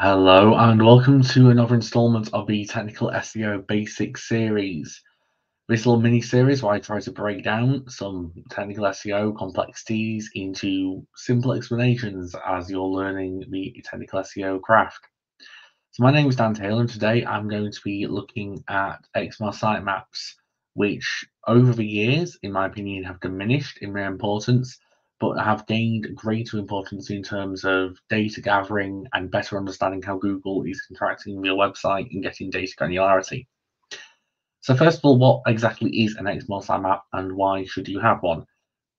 Hello and welcome to another installment of the Technical SEO Basics series. This little mini series where I try to break down some technical SEO complexities into simple explanations as you're learning the technical SEO craft. So my name is Dan Taylor and today I'm going to be looking at XML sitemaps which over the years, in my opinion, have diminished in their importance but have gained greater importance in terms of data gathering and better understanding how Google is interacting with your website and getting data granularity. So first of all, what exactly is an XML sitemap and why should you have one?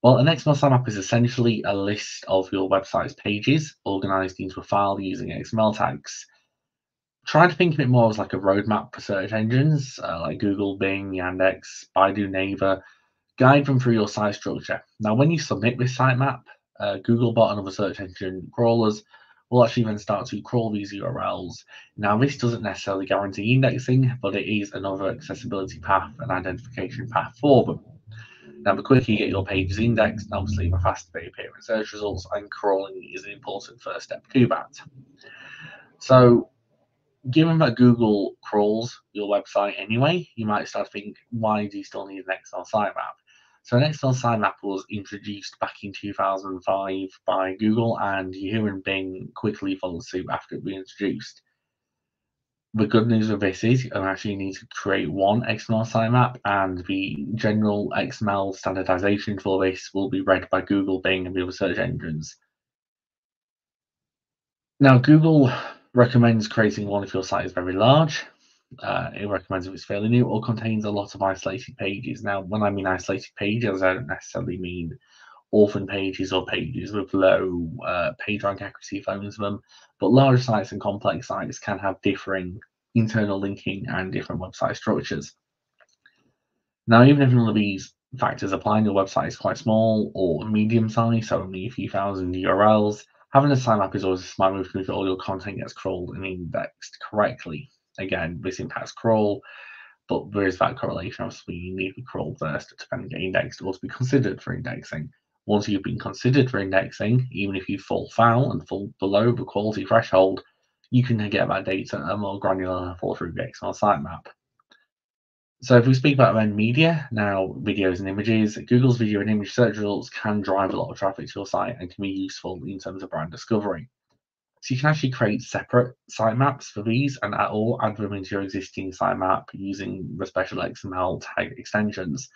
Well, an XML sitemap is essentially a list of your website's pages organized into a file using XML tags. Try to think of it more as like a roadmap for search engines uh, like Google, Bing, Yandex, Baidu, Naver, guide them through your site structure. Now, when you submit this sitemap, uh, Googlebot and other search engine crawlers will actually then start to crawl these URLs. Now, this doesn't necessarily guarantee indexing, but it is another accessibility path and identification path for them. Now, the quicker you get your pages indexed, obviously the faster they appear in search results, and crawling is an important first step to that. So, given that Google crawls your website anyway, you might start to think, why do you still need an XML sitemap? So XML sitemap was introduced back in 2005 by Google, and Yahoo and Bing quickly followed suit after it was introduced. The good news of this is you actually need to create one XML sitemap, and the general XML standardization for this will be read by Google, Bing, and the other search engines. Now, Google recommends creating one if your site is very large uh, it recommends if it's fairly new or contains a lot of isolated pages. Now, when I mean isolated pages, I don't necessarily mean orphan pages or pages with low uh, page rank accuracy phones them, but large sites and complex sites can have differing internal linking and different website structures. Now, even if none of these factors apply and your website is quite small or medium size, so only a few thousand URLs, having a sitemap is always a smart move to make sure all your content gets crawled and indexed correctly. Again, this impacts crawl, but there is that correlation. Obviously, you need to crawl first to then get indexed or to be considered for indexing. Once you've been considered for indexing, even if you fall foul and fall below the quality threshold, you can get that data at a more granular level through the XML sitemap. So if we speak about then media, now videos and images, Google's video and image search results can drive a lot of traffic to your site and can be useful in terms of brand discovery. So you can actually create separate sitemaps for these and at all add them into your existing sitemap using the special XML tag extensions.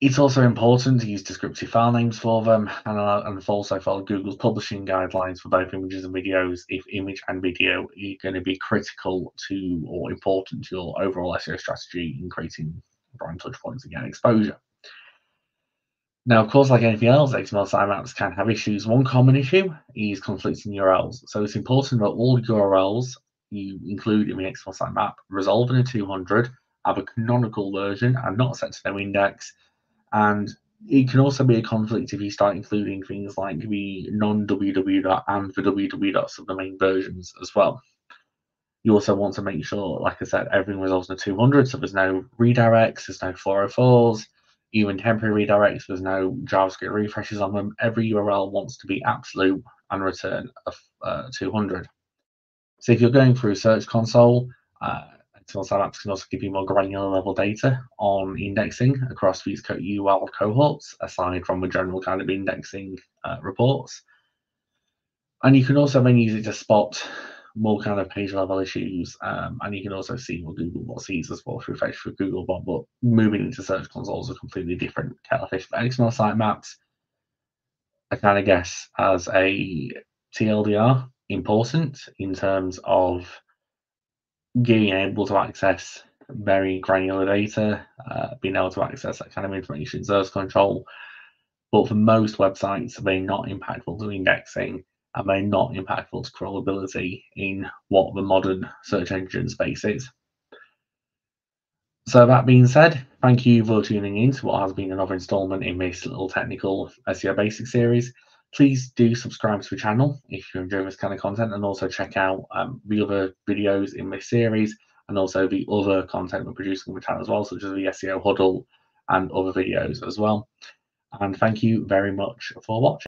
It's also important to use descriptive file names for them and, allow, and also follow Google's publishing guidelines for both images and videos if image and video are going to be critical to or important to your overall SEO strategy in creating brand touchpoints and getting exposure. Now, of course, like anything else, XML sitemaps can have issues. One common issue is conflicting URLs. So it's important that all URLs you include in the XML sitemap resolve in a 200, have a canonical version and not set to no index. And it can also be a conflict if you start including things like the non-www and the www of the main versions as well. You also want to make sure, like I said, everything resolves in a 200, so there's no redirects, there's no 404s, even temporary redirects, there's no JavaScript refreshes on them. Every URL wants to be absolute and return a uh, 200. So if you're going through Search Console, uh, apps can also give you more granular level data on indexing across these URL cohorts, aside from the general kind of indexing uh, reports. And you can also then use it to spot more kind of page level issues. Um, and you can also see what Googlebot sees as well through fetch for Googlebot, but moving into Search Console is a completely different kettle of fish. But XML sitemaps, I kind of guess, as a TLDR, important in terms of being able to access very granular data, uh, being able to access that kind of information, Search Console. But for most websites, they're not impactful to indexing and may not impactful to crawlability in what the modern search engine space is. So that being said, thank you for tuning in to what has been another installment in this little technical SEO basic series. Please do subscribe to the channel if you're enjoying this kind of content and also check out um, the other videos in this series and also the other content we're producing on the channel as well, such as the SEO huddle and other videos as well. And thank you very much for watching.